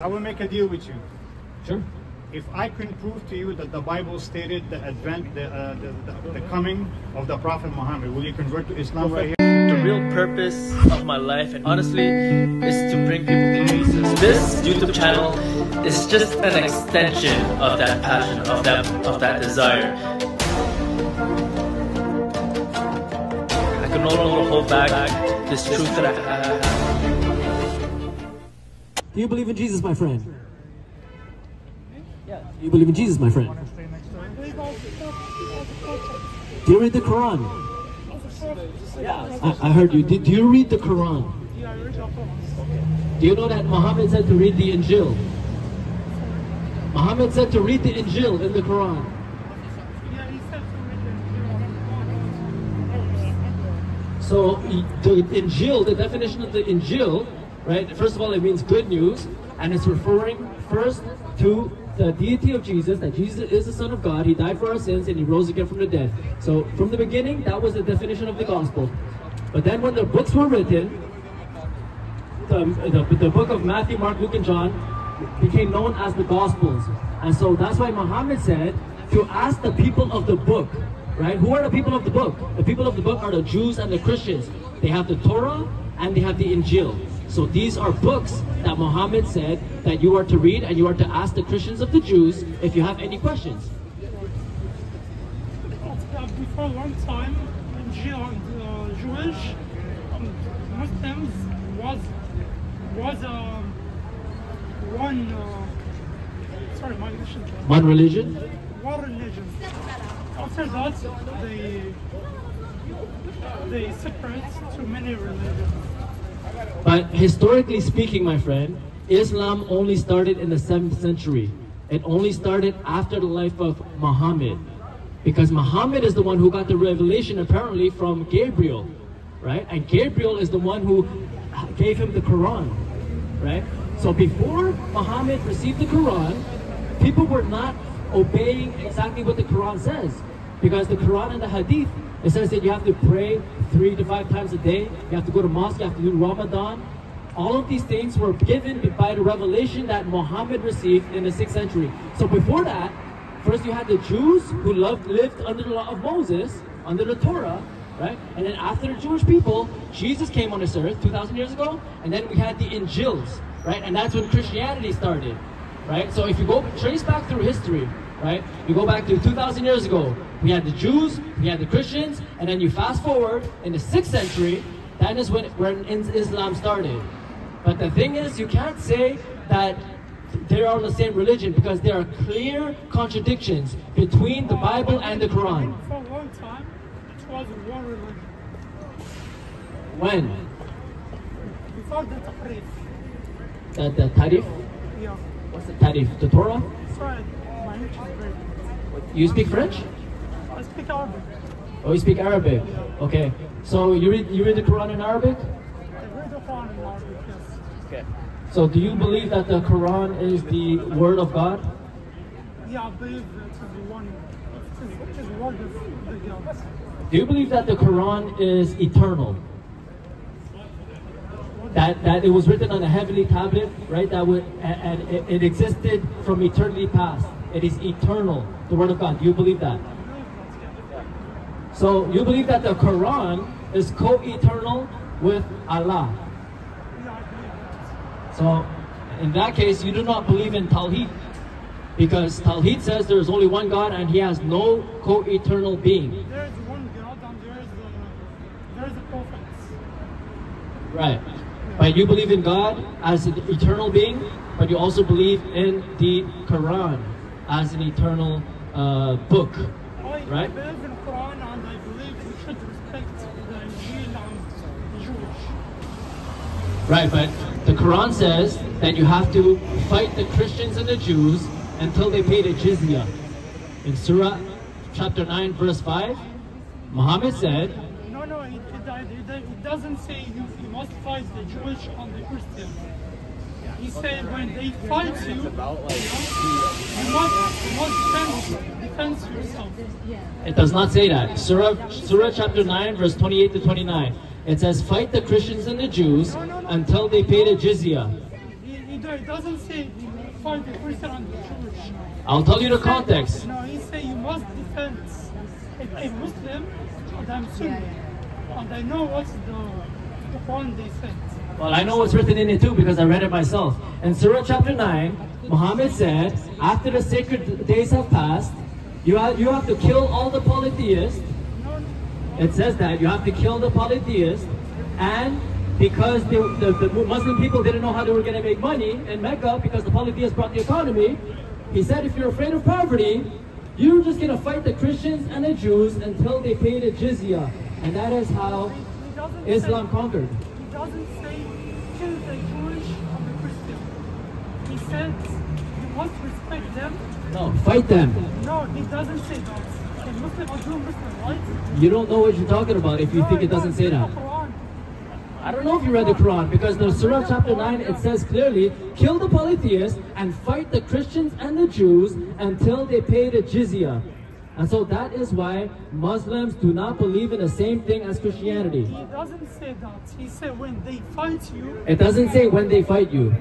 I will make a deal with you. Sure. If I can prove to you that the Bible stated the advent, the, uh, the, the, the coming of the Prophet Muhammad, will you convert to Islam right here? The real purpose of my life, and honestly, is to bring people to Jesus. This YouTube channel is just an extension of that passion, of that, of that desire. I can no longer hold back this truth that I have. Do you believe in Jesus, my friend? Yes. Do you believe in Jesus, my friend? Do you read the Quran? Yeah. I, I heard you. Did, do you read the Quran? Do you know that Muhammad said to read the Injil? Muhammad said to read the Injil in the Quran. So the Injil, the definition of the Injil, right? First of all, it means good news, and it's referring first to the deity of Jesus, that Jesus is the Son of God, He died for our sins, and He rose again from the dead. So from the beginning, that was the definition of the gospel. But then when the books were written, the, the, the book of Matthew, Mark, Luke, and John became known as the Gospels. And so that's why Muhammad said to ask the people of the book, right? Who are the people of the book? The people of the book are the Jews and the Christians. They have the Torah and they have the Injil. So these are books that Muhammad said that you are to read and you are to ask the Christians of the Jews if you have any questions. Before a long time, Injil uh, Jewish um, Muslims was was um, one. Uh, sorry, my English. One religion? one religion. After that, they they separate to many religions. But historically speaking, my friend, Islam only started in the 7th century. It only started after the life of Muhammad. Because Muhammad is the one who got the revelation apparently from Gabriel, right? And Gabriel is the one who gave him the Quran, right? So before Muhammad received the Quran, people were not obeying exactly what the Quran says. Because the Quran and the Hadith, it says that you have to pray three to five times a day, you have to go to mosque, you have to do Ramadan. All of these things were given by the revelation that Muhammad received in the 6th century. So before that, first you had the Jews who loved, lived under the law of Moses, under the Torah, right? And then after the Jewish people, Jesus came on this earth 2,000 years ago, and then we had the Injils, right? And that's when Christianity started, right? So if you go trace back through history, right? You go back to 2,000 years ago, we had the Jews, we had the Christians, and then you fast forward in the 6th century, that is when, when Islam started. But the thing is, you can't say that they are the same religion because there are clear contradictions between the Bible and the Quran. For a long time, it was one religion. When? Before the Tahrif. The, the Tarif? Yeah. What's the Tarif? The Torah? Sorry, my English is good. You speak French? I speak Arabic. Oh, you speak Arabic? Okay. So you read, you read the Quran in Arabic? I read the Quran in Arabic, yes. Okay. So do you believe that the Quran is the word of God? Yeah, I believe it is the one, it is, it is word of the God. Do you believe that the Quran is eternal? That, that it was written on a heavenly tablet, right? That would and, and it, it existed from eternity past. It is eternal, the word of God. Do you believe that? So you believe that the Quran is co-eternal with Allah. Yeah, I believe it. So in that case, you do not believe in Tawheed. Because Tawheed says there is only one God and he has no co-eternal being. There is one God and there is the, there is the prophets. Right. But you believe in God as an eternal being, but you also believe in the Quran as an eternal uh, book. Right. Right, but the Quran says that you have to fight the Christians and the Jews until they pay the jizya. In Surah chapter 9, verse 5, Muhammad said, No, no, it, it, it, doesn't say you, you must fight the Jewish and the Christians. He said when they fight you, you must, you must defend, defend yourself. it does not say that. Surah, Surah chapter 9, verse 28 to 29. It says, fight the Christians and the Jews until they pay the jizya. It doesn't say fight the Christian and the Jewish. I'll tell you the context. No, he say you must defend a, Muslim and I'm Sunni. And I know what's the, the one they said. Well, I know what's written in it too because I read it myself. In Surah chapter 9, Muhammad said, after the sacred days have passed, you have, you have to kill all the polytheists. It says that you have to kill the polytheists. And because the, the, the Muslim people didn't know how they were going to make money in Mecca because the polytheists brought the economy, he said, if you're afraid of poverty, you're just going to fight the Christians and the Jews until they pay the jizya. And that is how Islam say, conquered. He doesn't say kill the Jewish and the Christian. He said you must respect them. No, fight them. No, he doesn't say that. A Muslim or Jew Muslim, right? You don't know what you're talking about if you think it doesn't say that. I don't know if you read the Quran because the Surah chapter 9 it says clearly kill the polytheists and fight the Christians and the Jews until they pay the jizya. And so that is why Muslims do not believe in the same thing as Christianity. He doesn't say that. He said when they fight you, It doesn't say when they fight you.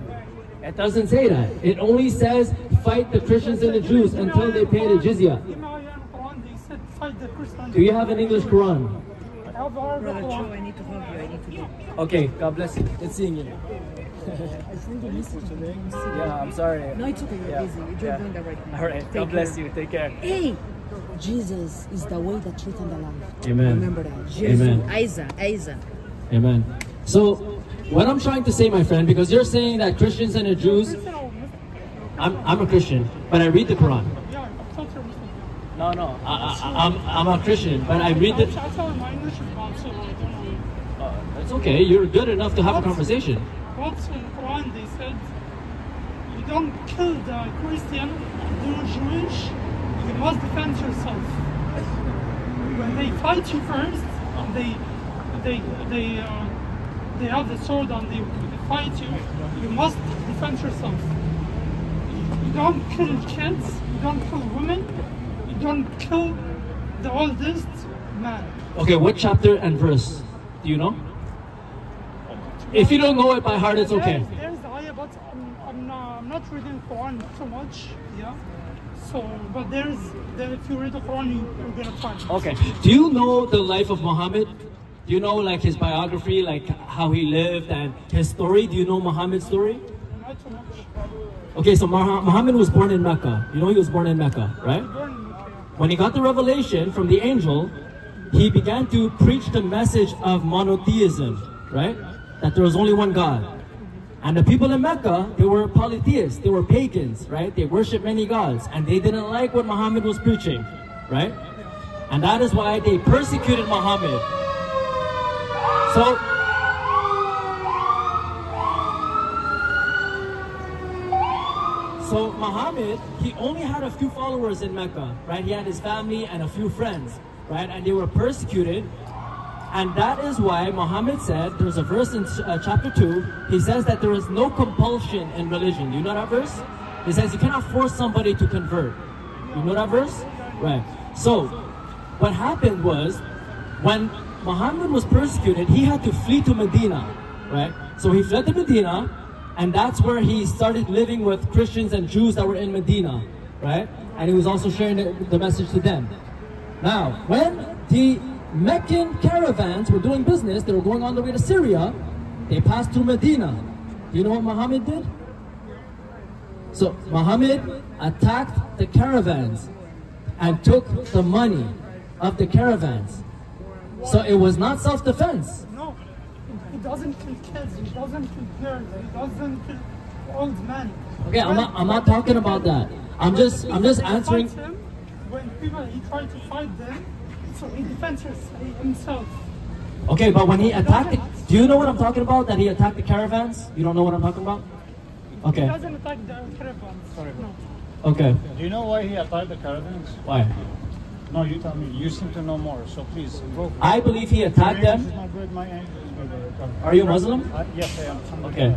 It doesn't say that. It only says fight the Christians and the Jews until they pay the jizya. In my Quran, they said fight the Christians. Do you have an English Quran? I have Arabic Brother Joe, I need to hug you. I need to go. Okay, God bless you. Good seeing you. I sent you a message. Yeah, I'm sorry. No, it's okay. You're Yeah. busy. You're Yeah. doing the right thing. All right, Take God bless care. you. Take care. Hey, Jesus is the way, the truth, and the life. Amen. Remember that. Jesus. Amen. Isa. Isa. Amen. So, what I'm trying to say, my friend, because you're saying that Christians and the Jews, Christian or Muslim? I'm, I'm a Christian, but I read the Quran. Yeah, I thought you're Muslim. No, no, I, I, I'm, I'm a Christian, but I read I the. thought my English is bad, so I don't know. Uh, it's okay. You're good enough to have a conversation. What's in Quran? They said you don't kill the Christian, the Jewish. You must defend yourself. When they fight you first, and they they they uh, they have the sword and they, they fight you, you must defend yourself. You don't kill kids. You don't kill women. You don't kill the oldest man. Okay, what chapter and verse? Do you know? If you don't know it by heart, it's okay. There's, there's the ayah, but I'm, um, I'm, not, I'm not reading Quran too much. Yeah. So, but there's, there, if you read the Quran, you, you're gonna find. it. Okay. Do you know the life of Muhammad? Do you know like his biography, like how he lived and his story? Do you know Muhammad's story? Not too much. Okay, so Muhammad was born in Mecca. You know he was born in Mecca, right? When he got the revelation from the angel, he began to preach the message of monotheism, right? That there was only one God. And the people in Mecca, they were polytheists, they were pagans, right? They worshiped many gods, and they didn't like what Muhammad was preaching, right? And that is why they persecuted Muhammad. So, So Muhammad, he only had a few followers in Mecca, right? He had his family and a few friends, right? And they were persecuted. And that is why Muhammad said, there's a verse in uh, chapter 2, he says that there is no compulsion in religion. Do You know that verse? He says you cannot force somebody to convert. You know that verse? Right. So, what happened was, when Muhammad was persecuted, he had to flee to Medina, right? So he fled to Medina, and that's where he started living with Christians and Jews that were in Medina, right? And he was also sharing the, the message to them. Now, when the Meccan caravans were doing business, they were going on the way to Syria, they passed through Medina. Do you know what Muhammad did? So Muhammad attacked the caravans and took the money of the caravans. So it was not self-defense. No, he doesn't kill kids. He doesn't kill girls. He doesn't kill old men. Okay, I'm not, I'm not talking about that. I'm just I'm just answering. Him, when people he tried to fight them, so he defends himself. Okay, but when he attacked, the, do you know what I'm talking about? That he attacked the caravans? You don't know what I'm talking about? Okay. He Okay, doesn't attack the caravans. Sorry. No. okay. Do you know why he attacked the caravans? Why? No, you tell me. You seem to know more, so please go. I believe he attacked My English them. Not good. My English is good. Are you a Muslim? Uh, yes, I am. Okay.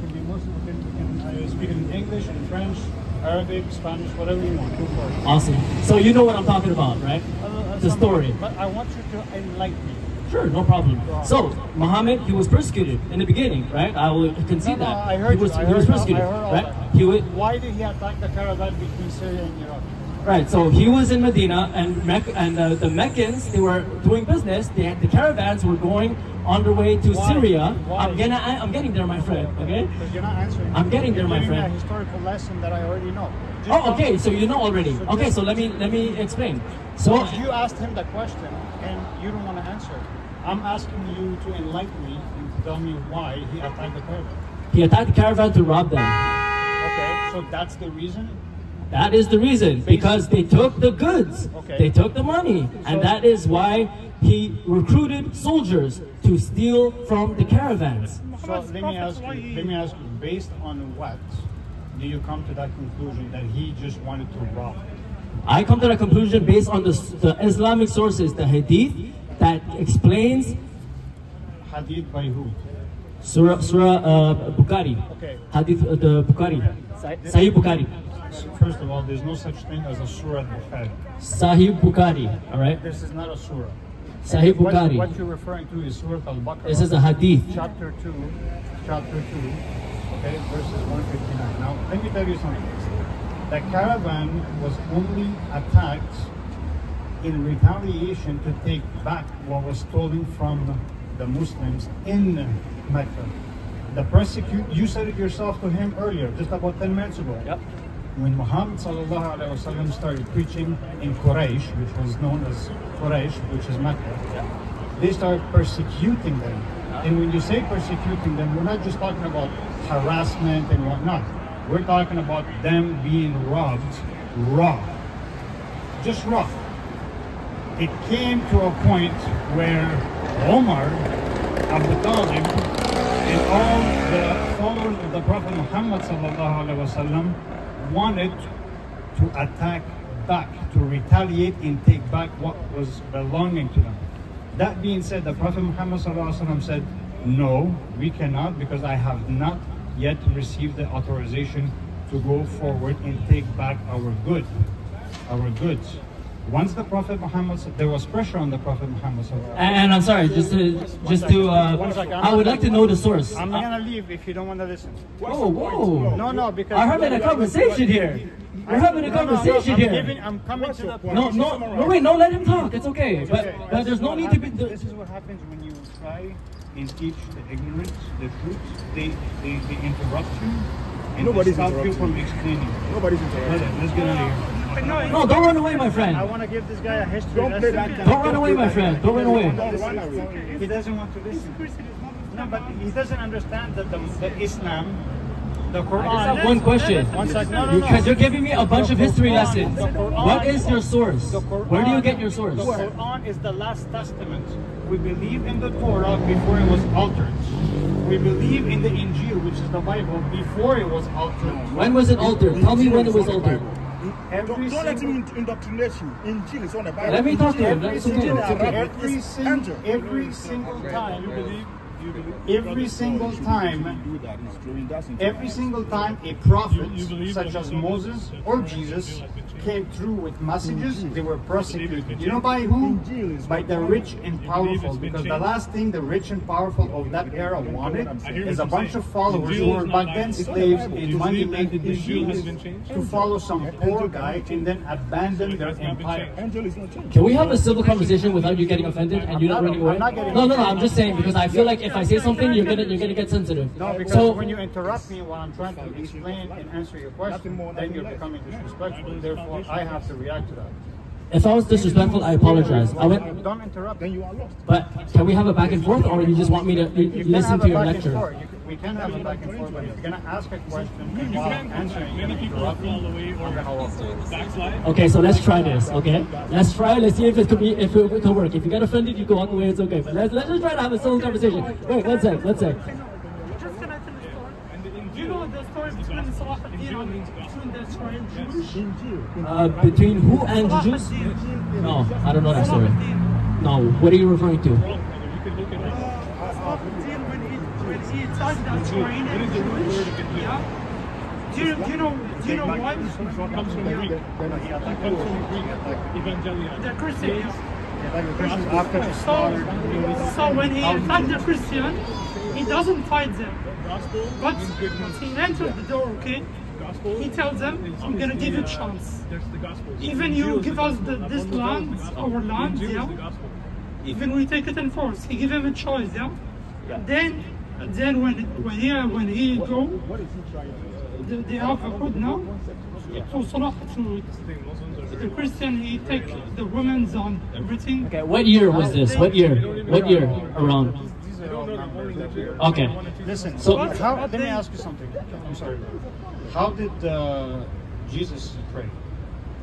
Can be Muslim. You can, can uh, speak in English and French, Arabic, Spanish, whatever you want. Go for it. Awesome. So you know what I'm talking about, right? Uh, uh, The story. But I want you to enlighten me. Sure, no problem. So Muhammad, he was persecuted in the beginning, right? I will concede No, no, that. I heard he was. I he was persecuted, I all right? that. He would Why did he attack the caravan between Syria and Iraq? Right, so he was in Medina, and Mecca, and uh, the Meccans they were doing business. They had, the caravans were going on their way to Why? Syria. Why? I'm gonna, I'm getting there, my friend. Okay. Because you're not answering. I'm getting there, my friend. a historical lesson that I already know. Just Oh, okay. So you know already. So Okay, so let me let me explain. So you asked him the question and you don't want to answer. I'm asking you to enlighten me and to tell me why he attacked the caravan. he attacked the caravan to rob them. Okay, so that's the reason. That is the reason because they took the goods, Okay. they took the money, and that is why he recruited soldiers to steal from the caravans. So let me ask you. Let me ask you. Based on what do you come to that conclusion that he just wanted to rob? I come to the conclusion based on the, the Islamic sources, the Hadith, that explains Hadith by who? Surah, Surah uh, Bukhari. Okay. Hadith uh, the Bukhari. Sahih Bukhari. First of all, there's no such thing as a surah Bukhari. Sahih Bukhari. All right. This is not a surah. Sahih What, Bukhari. what you're referring to is Surah Al-Baqarah. This is a hadith. chapter 2, chapter 2, okay, verses 159. Now, let me tell you something. The caravan was only attacked in retaliation to take back what was stolen from the Muslims in Mecca. The persecute, you said it yourself to him earlier, just about 10 minutes ago. Yep. When Muhammad wasallam started preaching in Quraysh, which was known as Quraysh, which is Mecca, they started persecuting them. And when you say persecuting them, we're not just talking about harassment and whatnot. We're talking about them being robbed raw. Just raw. It came to a point where Omar, Abu Talib, and all the followers of the Prophet Muhammad wanted to attack back, to retaliate and take back what was belonging to them. That being said, the Prophet Muhammad said, No, we cannot because I have not yet received the authorization to go forward and take back our good, our goods. Once the Prophet Muhammad, there was pressure on the Prophet Muhammad. ﷺ. And I'm sorry, just to just to uh, I would like to know the source. I'm not gonna leave if you don't want to listen. Whoa, whoa! No, no, because We're having a conversation here. We're having a No, no, no, conversation I'm here. giving- I'm coming to the point. No, no, no, wait, no, let him talk. It's okay. But Okay, but this there's no what need to be. This is what happens when you try and teach the ignorance, the truth. They they, they interrupt you and Nobody's they stop you from you. explaining. Nobody's Let's, interrupting. let's get out of here. No, No, don't run away, my friend. I want to give this guy a history Don't lesson. that kind Don't run away, my friend. Don't run away. Don't run away. He doesn't want to listen. No, but he doesn't understand that the, the Islam, the Quran. One question. One second. No, no, no. Because you're giving me a bunch of history lessons. What is your source? The Quran- Where do you get your source? The Quran is the last testament. We believe in the Torah before it was altered. We believe in the Injil, which is the Bible, before it was altered. When was it altered? Tell me when it was altered. Every Don't, don't let single- him indoctrinate you. Injil is on the Bible. Let me talk to him. Every That's okay. single, It's okay. every, single, every single time, every single time Do that. It's true. That's in Every single time a prophet, such as Moses or Jesus, came through with messages, they were persecuted. You know by who? By the rich and powerful. Because the last thing the rich and powerful of that era wanted is a bunch of followers who were back then slaves and money making machines to follow some poor guy and then abandon their empire. Injil is not changed. Can we have a civil conversation without you getting offended and you not I'm running not- away? I'm No, no, no. I'm just saying because I feel like if I say something, you're gonna you're gonna get sensitive. No, because So when you interrupt me while I'm trying to explain and answer your question, then you're becoming disrespectful. Therefore, I have to react to that. if I was disrespectful, I apologize. I went, Don't interrupt. Then you are lost. but can we have a back and forth, or you just want me to You can listen to a your back lecture? And forth. You can, we can have a back and forth, but if you're gonna ask a question and while I'm answering, you're gonna interrupt me. I'm gonna walk. Okay, so let's try this. Okay, let's try. Let's see if it could be if it could work. If you get offended, you can walk away. It's okay. But let's let's just try to have a civil conversation. Wait, one sec. One sec. Just can I tell a story? Do you know the story between Salah ad-Din and between the Israeli Jews? Uh, between who and the Jews? No, I don't know that story. No, what are you referring to? Salah ad-Din when he when he attacked the Israeli Jews. Yeah. Do you, do you know do you know why? comes from Greek. It comes from Greek evangelion. The Christians. Like after So, so when he thousands attacks the Christian, he doesn't fight them. But once he enters the door, okay, he tells them, I'm gonna give you a chance. Even you give us the, this land, our land, yeah. Even we take it in force. He give him a choice, yeah. Then, then when when he when he go, they, they have a good now. So Salah, the Christian he take the women's on everything. Okay, what year was this? What year? What year around? Okay. Listen, So- so how, let me ask you something. I'm sorry. How did uh, Jesus pray?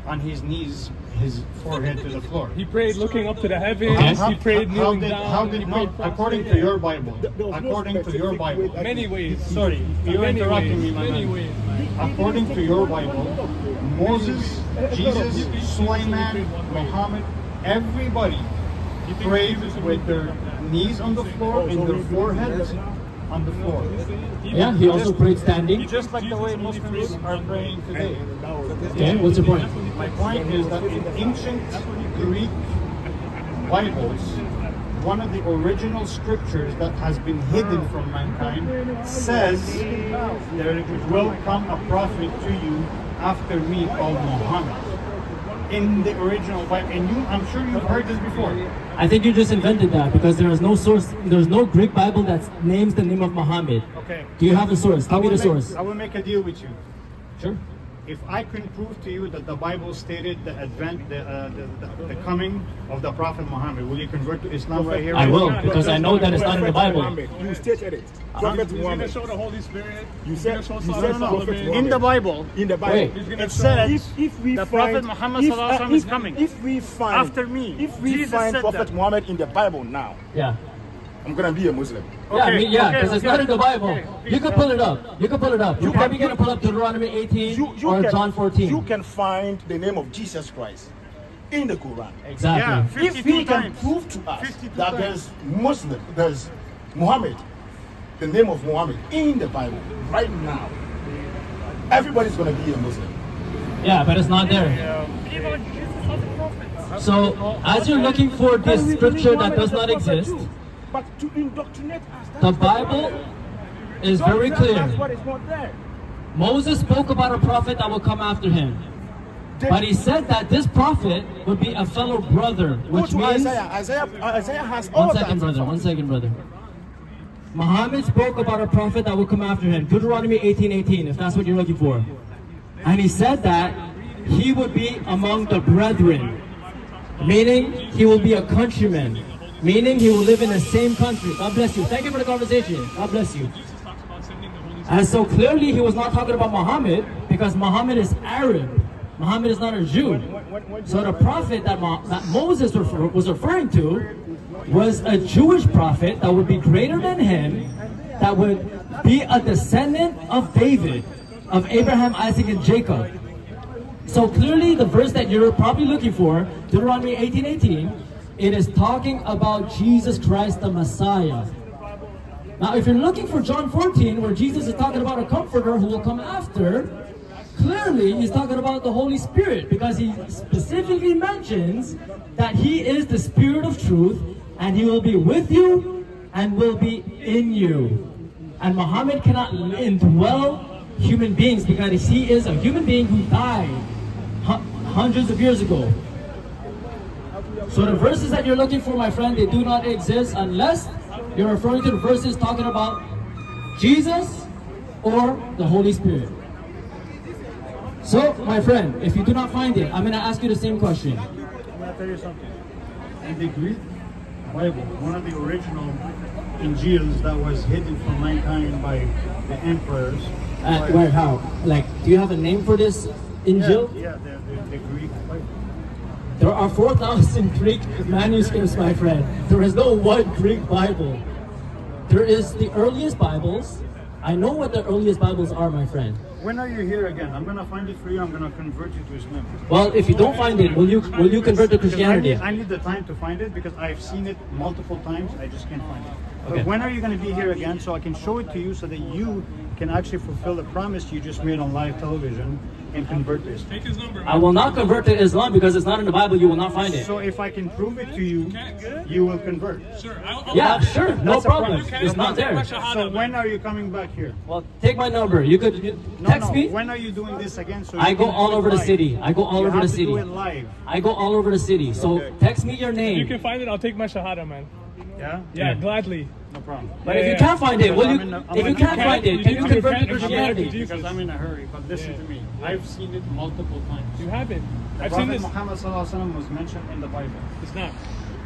On his knees, his forehead to the floor. He prayed looking up to the heavens. Okay. He prayed how kneeling did, down. How did not, according to your Bible, no according to your Bible, Many ways. sorry, you're Many interrupting ways. me, Many man. ways. According to your Bible, Moses, Jesus, Sulaiman, Muhammad, everybody prayed with their knees on the floor and their foreheads on the floor. Yeah, he also prayed standing. Just like the way Muslims are praying today. Okay, what's your point? My point is that in ancient Greek Bibles, one of the original scriptures that has been hidden from mankind says there will come a prophet to you after me called Muhammad. In the original Bible, and you, I'm sure you've heard this before. I think you just invented that because there is no source, there's no Greek Bible that names the name of Muhammad. Okay. Do you have the source? Tell me the make- source. I will make a deal with you. Sure. If I can prove to you that the Bible stated the advent, the, uh, the, the, the coming of the Prophet Muhammad, will you convert to Islam right here? I will, because I know that it's not in the Bible. You stated it. Prophet He's gonna Muhammad. show the Holy Spirit. You said- gonna you said Prophet Solomon. In the Bible, In the Bible. Wait. It says If, if we the find, Prophet Muhammad if, sallallahu alaihi wasallam if, is coming. If we find After me. if we Jesus find Prophet that. Muhammad in the Bible now, Yeah. I'm gonna be a Muslim. Yeah, I mean, yeah, okay, because it's okay. not in the Bible. Okay. You can pull it up. You can pull it up. You're can- probably going to pull up Deuteronomy 18 You, you or can, John 14. You can find the name of Jesus Christ in the Quran. exactly. Yeah. If 52 he can prove to us that times. there's Muslim, there's Muhammad, the name of Muhammad in the Bible right now, everybody's gonna be a Muslim. Yeah, but it's not there. Even Jesus as a prophet. So, as you're looking for this And we believe scripture that does not exist, too. But to indoctrinate us, the Bible is Don't very clear. us what is not there. Moses spoke about a prophet that will come after him. But he said that this prophet would be a fellow brother, which means. Isaiah. Isaiah, uh, Isaiah has all One second, brother. One second, brother. Muhammad spoke about a prophet that will come after him. Deuteronomy 18:18, if that's what you're looking for. And he said that he would be among the brethren, meaning he will be a countryman, meaning he will live in the same country. God bless you. Thank you for the conversation. God bless you. And so clearly he was not talking about Muhammad because Muhammad is Arab. Muhammad is not a Jew. So the prophet that, Mo- that Moses refer- was referring to was a Jewish prophet that would be greater than him, that would be a descendant of David, of Abraham, Isaac, and Jacob. So clearly the verse that you're probably looking for, Deuteronomy 18:18, it is talking about Jesus Christ the Messiah. Now, if you're looking for John 14, where Jesus is talking about a comforter who will come after, clearly he's talking about the Holy Spirit because he specifically mentions that he is the Spirit of truth and he will be with you and will be in you. And Muhammad cannot indwell human beings because he is a human being who died hundreds of years ago. So the verses that you're looking for, my friend, they do not exist unless you're referring to the verses talking about Jesus or the Holy Spirit. So, my friend, if you do not find it, I'm going to ask you the same question. I'm gonna tell you something. In the Greek Bible, one of the original Injils that was hidden from mankind by the emperors. Uh, where, how? Like, do you have a name for this Injil? Yeah, yeah the, the, the Greek Bible. There are 4,000 Greek manuscripts, my friend. There is no one Greek Bible. There is the earliest Bibles. I know what the earliest Bibles are, my friend. When are you here again? I'm gonna find it for you. I'm gonna convert you to Islam. Well, if you don't find it, will you will you convert to Christianity? I need, I need the time to find it because I've seen it multiple times. I just can't find it. Okay. But when are you going to be here again so I can show it to you so that you can actually fulfill the promise you just made on live television and convert this. Take his number. I will not convert to Islam because it's not in the Bible. You will not find it. So if I can prove it to you, you will convert. Sure. I'll, I'll Yeah, sure, no That's a problem. promise. It's not there. So when are you coming back here? Well, take my number. You could you- No, text no. me. When are you doing this again? So I go all do it over the city. I go all You over the city. I go all over the city. So Okay. text me your If you can find it, I'll take my shahada, man. Yeah. Yeah, gladly. No problem. But Yeah, if you can't find it, will you? in a- I'm If you in a- can't find it, can you You convert to Christianity? Because I'm in a hurry. But listen to me. I've seen it multiple times. You have it. The I've seen Prophet this. Muhammad Sallallahu Alaihi Wasallam was mentioned in the Bible. It's not.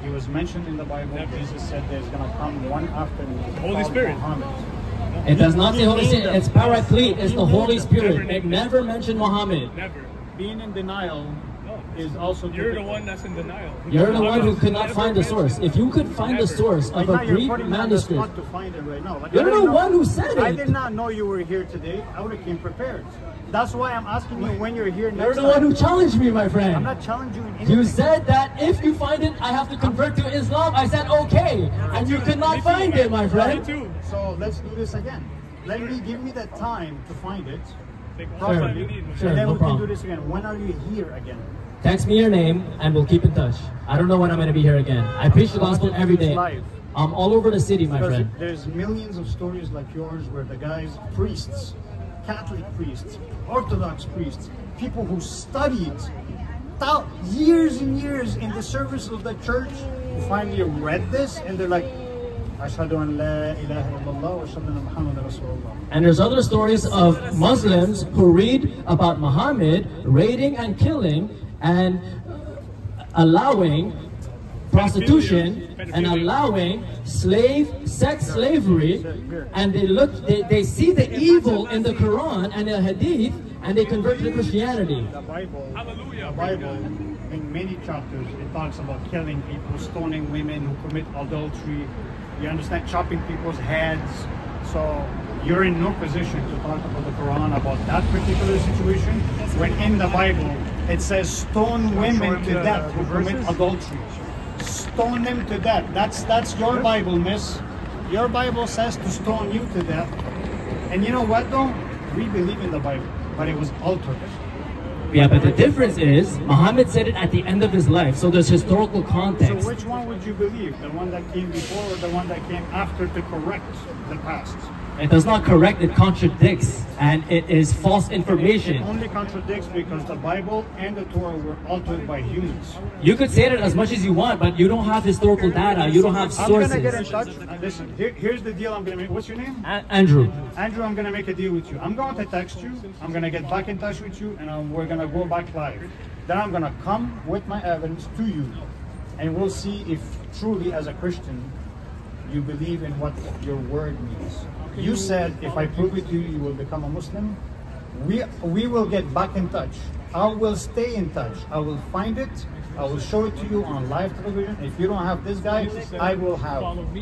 He was mentioned in the Bible. Never. Jesus said there's going to come one after me. Holy Spirit. Muhammad. It does not say Holy Spirit. It's them. Paraclete. It's the Holy Spirit. Never It never mentioned Muhammad. Never. Being in denial No. is also You're the one that's in denial. You're the one who could not find the source. If you could find the source of a now Greek putting me on the manuscript, to find it right now. Like, You're I didn't the know- one who said it. I did not know you were here today. I would have came prepared. That's why I'm asking you when you're here next. you're the time. one who challenged me, my friend. I'm not challenging you in anything. You said that if you find it, I have to convert to Islam. I said okay, and you could not Me find man. it, my Me friend. too. So let's do this again. Let me give me that time to find it. All Sure. you need. Sure. and then no we can problem. do this again. When are you here again? Text me your name, and we'll keep in touch. I don't know when I'm going to be here again. I preach the gospel every day. Live. I'm all over the city, my Because friend. there's millions of stories like yours where the guys, priests, Catholic priests, Orthodox priests, people who studied years and years in the service of the church, who finally read this and they're like, Ashhadu an la ilaha illallah wa ashhadu anna Muhammadan Rasulullah. And there's other stories of Muslims who read about Muhammad raiding and killing and allowing prostitution and allowing slave sex slavery and they look they, they see the evil in the Quran and the Hadith and they convert to Christianity. The Bible, Hallelujah. the Bible, in many chapters, it talks about killing people, stoning women who commit adultery. You understand, chopping people's heads. So you're in no position to talk about the Quran about that particular situation. When in the Bible it says stone women to death who commit adultery. Stone them to death. That's that's your Bible, miss. Your Bible says to stone you to death. And you know what though? We believe in the Bible, but it was altered. Yeah, but the difference is Muhammad said it at the end of his life, so there's historical context. So which one would you believe? The one that came before or the one that came after to correct the past? It does not correct, it contradicts, and it is false information. It only contradicts because the Bible and the Torah were altered by humans. You could say it as much as you want, but you don't have historical data, you don't have I'm gonna get in sources. touch. uh, listen, here, here's the deal. I'm gonna make. What's your name? A- Andrew, Andrew. I'm gonna make a deal with you. I'm going to text you. I'm gonna get back in touch with you, and um, we're gonna go back live. Then I'm gonna come with my evidence to you, and we'll see if truly, as a Christian, you believe in what your word means. You said if I prove it to you, you will become a Muslim. We we will get back in touch. I will stay in touch. I will find it. I will show it to you on live television. If you don't have this guy, I will have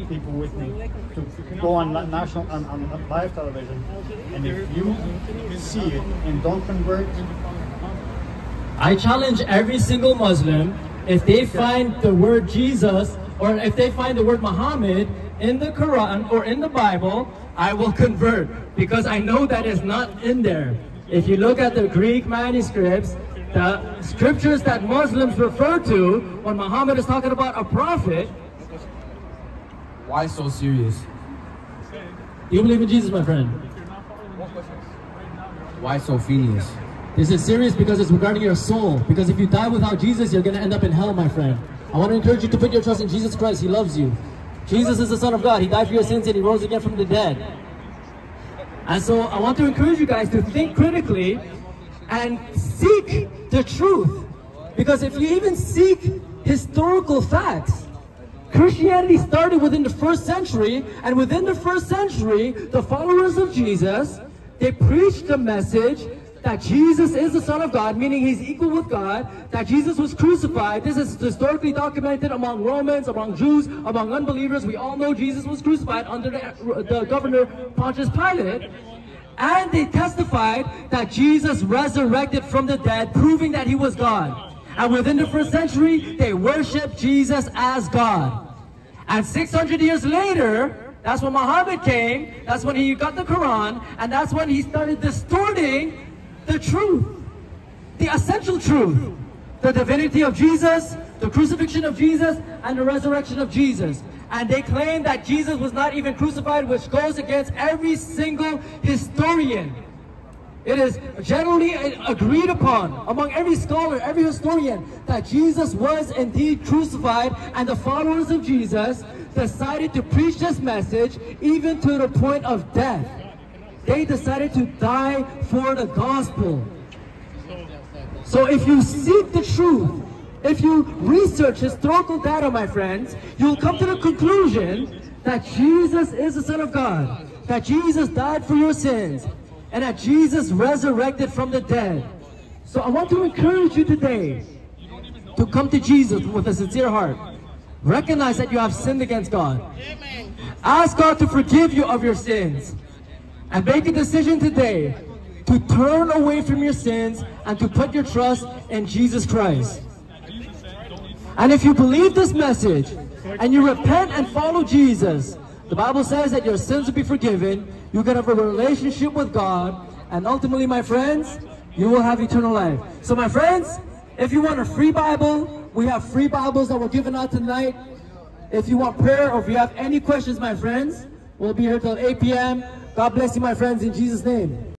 people with me to go on national on, on live television. And if you see it and don't convert, I challenge every single Muslim, if they find the word Jesus or if they find the word Muhammad in the Quran or in the Bible, I will convert because I know that is not in there. If you look at the Greek manuscripts, the scriptures that Muslims refer to when Muhammad is talking about a prophet, Why so serious? you believe in Jesus, my friend? Why so serious? This is serious because it's regarding your soul. Because if you die without Jesus, you're going to end up in hell, my friend. I want to encourage you to put your trust in Jesus Christ. He loves you. Jesus is the Son of God. He died for your sins and He rose again from the dead. And so I want to encourage you guys to think critically and seek the truth. Because if you even seek historical facts, Christianity started within the first century, and within the first century, the followers of Jesus, they preached the message that Jesus is the Son of God, meaning he's equal with God, that Jesus was crucified. This is historically documented among Romans, among Jews, among unbelievers. We all know Jesus was crucified under the, the governor Pontius Pilate. And they testified that Jesus resurrected from the dead, proving that he was God. And within the first century, they worshiped Jesus as God. And 600 years later, that's when Muhammad came, that's when he got the Quran, and that's when he started distorting the truth. the essential truth, the divinity of Jesus, the crucifixion of Jesus, and the resurrection of Jesus. And they claim that Jesus was not even crucified, which goes against every single historian. It is generally agreed upon among every scholar, every historian, that Jesus was indeed crucified and the followers of Jesus decided to preach this message even to the point of death. They decided to die for the gospel. So if you seek the truth, if you research historical data, my friends, you'll come to the conclusion that Jesus is the Son of God, that Jesus died for your sins, and that Jesus resurrected from the dead. So I want to encourage you today to come to Jesus with a sincere heart. Recognize that you have sinned against God. Ask God to forgive you of your sins. And make a decision today to turn away from your sins and to put your trust in Jesus Christ. And if you believe this message and you repent and follow Jesus, the Bible says that your sins will be forgiven, you can have a relationship with God, and ultimately, my friends, you will have eternal life. So my friends, if you want a free Bible, we have free Bibles that we're giving out tonight. If you want prayer or if you have any questions, my friends, we'll be here till 8 p.m. God bless you, my friends, in Jesus' name.